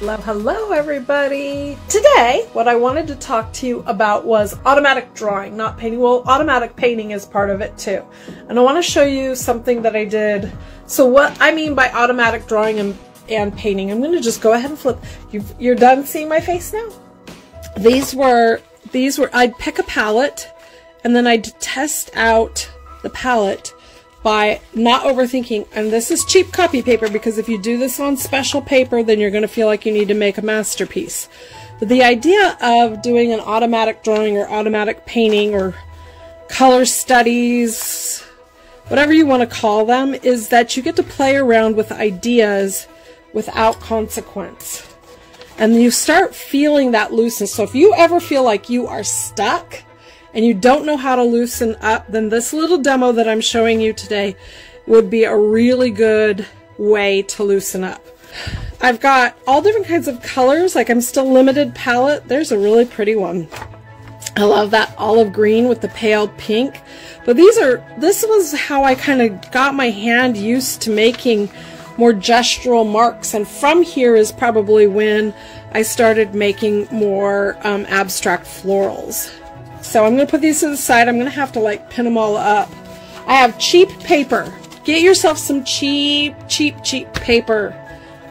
Hello, hello everybody! Today, what I wanted to talk to you about was automatic drawing, not painting. Well, automatic painting is part of it too. And I want to show you something that I did. So what I mean by automatic drawing and, and painting, I'm going to just go ahead and flip. you you're done seeing my face now? These were, these were, I'd pick a palette and then I'd test out the palette by not overthinking. And this is cheap copy paper because if you do this on special paper, then you're going to feel like you need to make a masterpiece. But the idea of doing an automatic drawing or automatic painting or color studies, whatever you want to call them, is that you get to play around with ideas without consequence. And you start feeling that looseness. So if you ever feel like you are stuck, and you don't know how to loosen up, then this little demo that I'm showing you today would be a really good way to loosen up. I've got all different kinds of colors, like I'm still limited palette. There's a really pretty one. I love that olive green with the pale pink. But these are, this was how I kind of got my hand used to making more gestural marks. And from here is probably when I started making more um, abstract florals. So I'm going to put these to the side. I'm going to have to like pin them all up. I have cheap paper. Get yourself some cheap, cheap, cheap paper.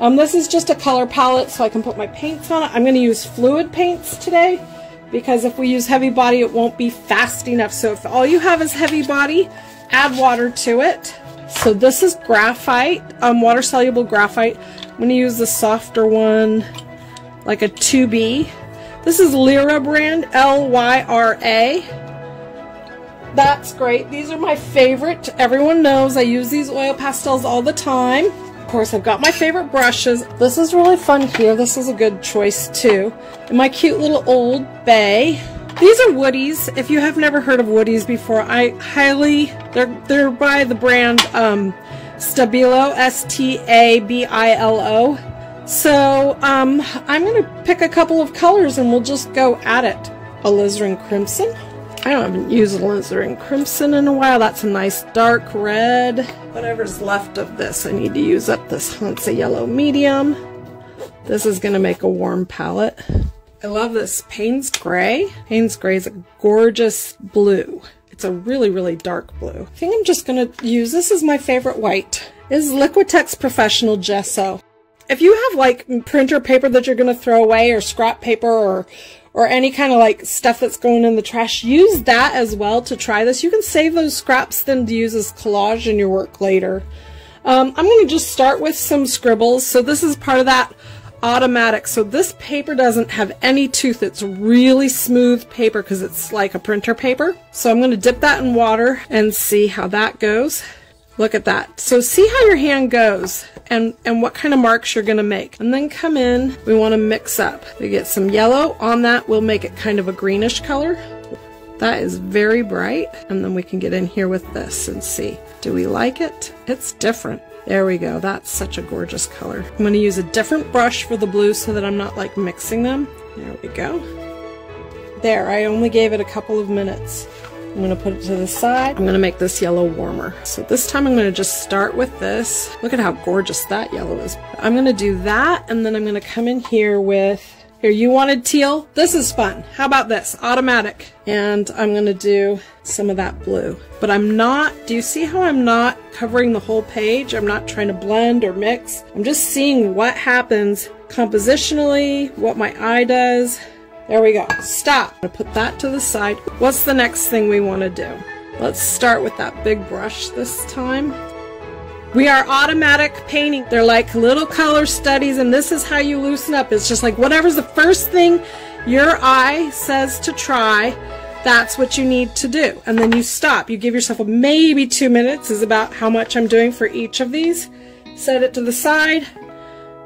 Um, this is just a color palette so I can put my paints on it. I'm going to use fluid paints today because if we use heavy body it won't be fast enough. So if all you have is heavy body, add water to it. So this is graphite, um, water soluble graphite. I'm going to use the softer one, like a 2B. This is Lyra brand, L-Y-R-A. That's great. These are my favorite. Everyone knows I use these oil pastels all the time. Of course, I've got my favorite brushes. This is really fun here. This is a good choice too. And my cute little Old Bay. These are Woody's. If you have never heard of Woody's before, I highly, they're, they're by the brand um, Stabilo, S-T-A-B-I-L-O. So um, I'm going to pick a couple of colors and we'll just go at it. Alizarin Crimson. I haven't used alizarin crimson in a while. That's a nice dark red. Whatever's left of this, I need to use up this Hansa yellow medium. This is going to make a warm palette. I love this Payne's Gray. Payne's Gray is a gorgeous blue. It's a really, really dark blue. I think I'm just going to use, this is my favorite white, is Liquitex Professional Gesso if you have like printer paper that you're going to throw away or scrap paper or or any kind of like stuff that's going in the trash, use that as well to try this. You can save those scraps then to use as collage in your work later. Um, I'm going to just start with some scribbles. So this is part of that automatic. So this paper doesn't have any tooth. It's really smooth paper because it's like a printer paper. So I'm going to dip that in water and see how that goes. Look at that. So see how your hand goes and, and what kind of marks you're going to make. And then come in, we want to mix up. We get some yellow on that. We'll make it kind of a greenish color. That is very bright. And then we can get in here with this and see. Do we like it? It's different. There we go. That's such a gorgeous color. I'm going to use a different brush for the blue so that I'm not like mixing them. There we go. There, I only gave it a couple of minutes. I'm to put it to the side. I'm to make this yellow warmer. So this time I'm to just start with this. Look at how gorgeous that yellow is. I'm to do that and then I'm to come in here with, here you wanted teal? This is fun. How about this? Automatic. And I'm to do some of that blue. But I'm not, do you see how I'm not covering the whole page? I'm not trying to blend or mix. I'm just seeing what happens compositionally, what my eye does, there we go. Stop. I'm going to put that to the side. What's the next thing we want to do? Let's start with that big brush this time. We are automatic painting. They're like little color studies and this is how you loosen up. It's just like whatever's the first thing your eye says to try, that's what you need to do. And then you stop. You give yourself maybe two minutes is about how much I'm doing for each of these. Set it to the side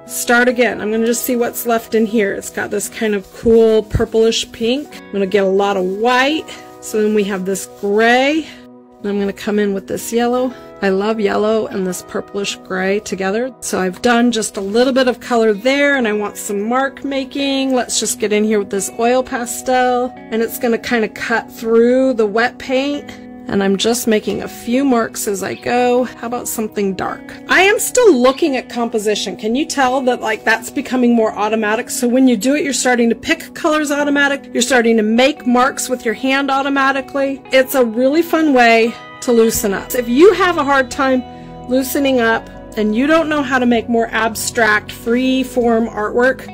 start again. I'm going to just see what's left in here. It's got this kind of cool purplish pink. I'm going to get a lot of white. So then we have this gray. And I'm going to come in with this yellow. I love yellow and this purplish gray together. So I've done just a little bit of color there and I want some mark making. Let's just get in here with this oil pastel and it's going to kind of cut through the wet paint and I'm just making a few marks as I go. How about something dark? I am still looking at composition. Can you tell that like that's becoming more automatic? So when you do it, you're starting to pick colors automatic. You're starting to make marks with your hand automatically. It's a really fun way to loosen up. If you have a hard time loosening up and you don't know how to make more abstract, free form artwork,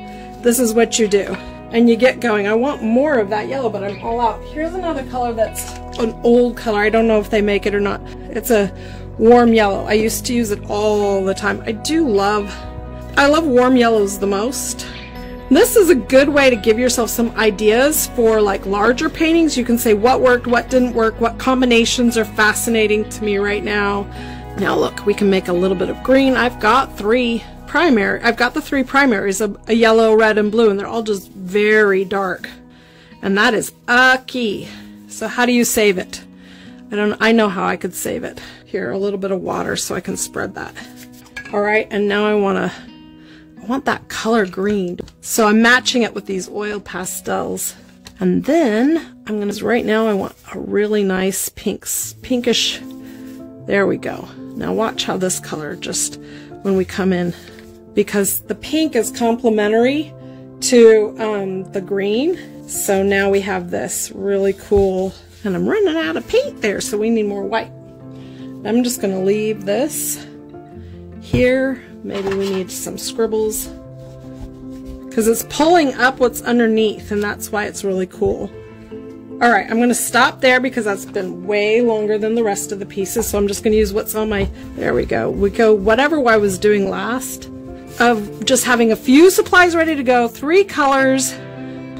this is what you do. And you get going. I want more of that yellow, but I'm all out. Here's another color that's an old color. I don't know if they make it or not. It's a warm yellow. I used to use it all the time. I do love, I love warm yellows the most. This is a good way to give yourself some ideas for like larger paintings. You can say what worked, what didn't work, what combinations are fascinating to me right now. Now look, we can make a little bit of green. I've got three primary, I've got the three primaries, a, a yellow, red, and blue, and they're all just very dark. And that is a key. So how do you save it? I don't I know how I could save it. Here, a little bit of water so I can spread that. All right, and now I want to I want that color green. So I'm matching it with these oil pastels. And then I'm going to, right now I want a really nice pinks, pinkish, there we go. Now watch how this color just, when we come in, because the pink is complementary to um, the green. So now we have this really cool, and I'm running out of paint there, so we need more white. I'm just going to leave this here Maybe we need some scribbles. Because it's pulling up what's underneath, and that's why it's really cool. Alright, I'm going to stop there because that's been way longer than the rest of the pieces, so I'm just going to use what's on my... There we go. We go whatever I was doing last of just having a few supplies ready to go, three colors,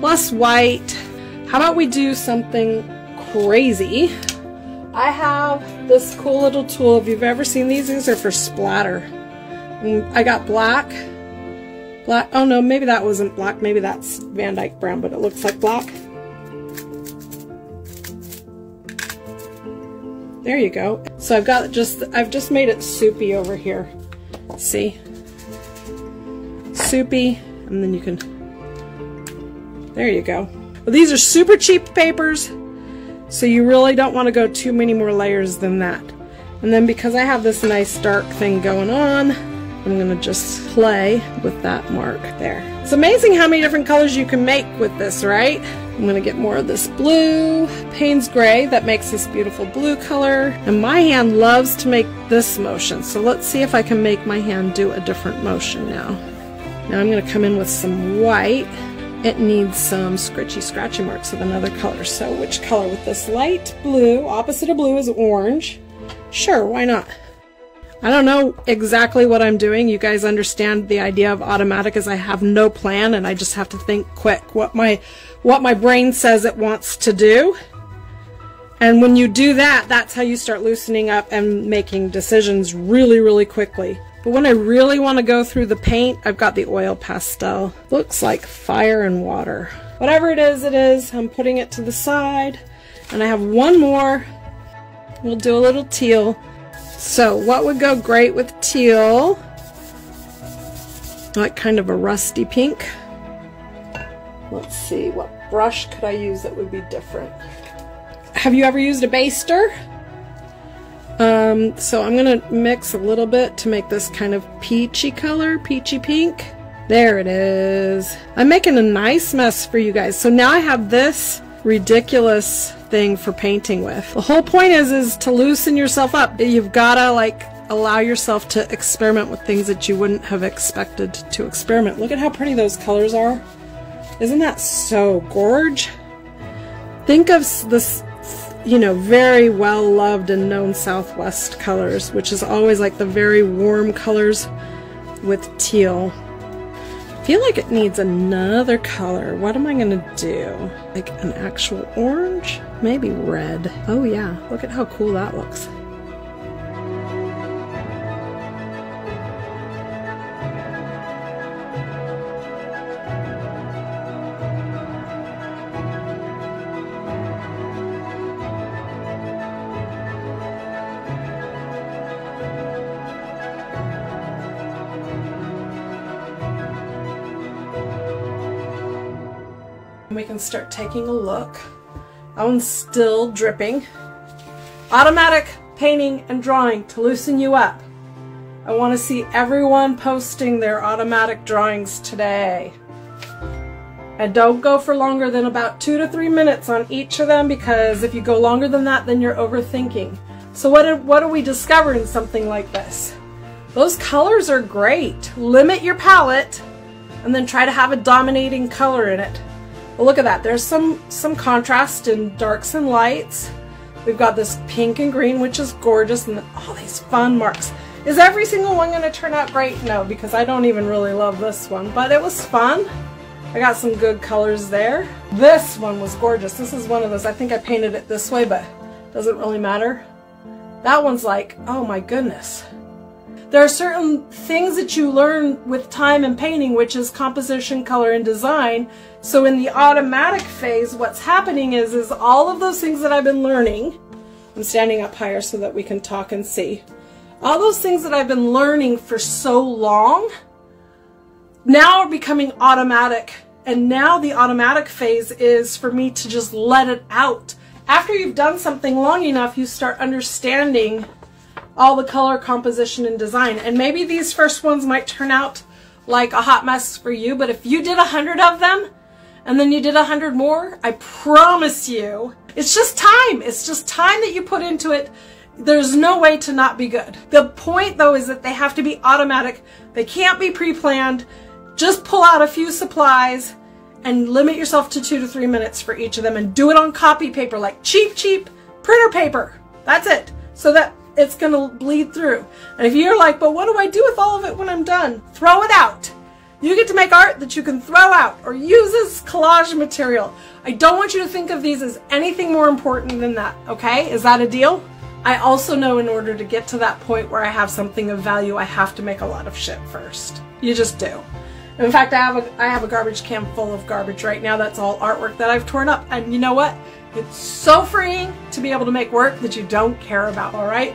plus white. How about we do something crazy? I have this cool little tool. If you've ever seen these, these are for splatter. Mm, I got black. Black. Oh no, maybe that wasn't black. Maybe that's Van Dyke brown, but it looks like black. There you go. So I've got just, I've just made it soupy over here. See? Soupy, and then you can, there you go. Well, these are super cheap papers, so you really don't want to go too many more layers than that. And then because I have this nice dark thing going on, I'm going to just play with that mark there. It's amazing how many different colors you can make with this, right? I'm going to get more of this blue, Payne's Gray, that makes this beautiful blue color. And my hand loves to make this motion, so let's see if I can make my hand do a different motion now. Now I'm going to come in with some white. It needs some scritchy scratchy marks of another color. So which color with this light blue, opposite of blue is orange. Sure, why not? I don't know exactly what I'm doing. You guys understand the idea of automatic is I have no plan and I just have to think quick what my what my brain says it wants to do. And when you do that, that's how you start loosening up and making decisions really, really quickly. But when I really want to go through the paint, I've got the oil pastel. Looks like fire and water. Whatever it is, it is. I'm putting it to the side. And I have one more. We'll do a little teal. So what would go great with teal? Like kind of a rusty pink. Let's see, what brush could I use that would be different? Have you ever used a baster? Um, so I'm going to mix a little bit to make this kind of peachy color, peachy pink. There it is. I'm making a nice mess for you guys. So now I have this ridiculous thing for painting with. The whole point is is to loosen yourself up. You've got to like allow yourself to experiment with things that you wouldn't have expected to experiment. Look at how pretty those colors are. Isn't that so gorge? Think of this, you know, very well loved and known Southwest colors, which is always like the very warm colors with teal I feel like it needs another color. What am I to do? Like an actual orange? Maybe red. Oh yeah, look at how cool that looks. We can start taking a look. That one's still dripping. Automatic painting and drawing to loosen you up. I want to see everyone posting their automatic drawings today. And don't go for longer than about two to three minutes on each of them because if you go longer than that, then you're overthinking. So what, what do we discover in something like this? Those colors are great. Limit your palette and then try to have a dominating color in it. Well, look at that. There's some, some contrast in darks and lights. We've got this pink and green, which is gorgeous, and all these fun marks. Is every single one going to turn out great? No, because I don't even really love this one, but it was fun. I got some good colors there. This one was gorgeous. This is one of those, I think I painted it this way, but doesn't really matter. That one's like, oh my goodness. There are certain things that you learn with time and painting, which is composition, color, and design. So in the automatic phase, what's happening is, is all of those things that I've been learning, I'm standing up higher so that we can talk and see. All those things that I've been learning for so long now are becoming automatic. And now the automatic phase is for me to just let it out. After you've done something long enough, you start understanding all the color composition and design. And maybe these first ones might turn out like a hot mess for you, but if you did a hundred of them and then you did a hundred more, I promise you, it's just time. It's just time that you put into it. There's no way to not be good. The point though is that they have to be automatic. They can't be pre-planned. Just pull out a few supplies and limit yourself to two to three minutes for each of them and do it on copy paper, like cheap, cheap printer paper. That's it. So that it's going to bleed through. And if you're like, but what do I do with all of it when I'm done? Throw it out. You get to make art that you can throw out or use as collage material. I don't want you to think of these as anything more important than that, okay? Is that a deal? I also know in order to get to that point where I have something of value, I have to make a lot of shit first. You just do. In fact, I have a I have a garbage can full of garbage right now. That's all artwork that I've torn up. And you know what? It's so freeing to be able to make work that you don't care about, all right?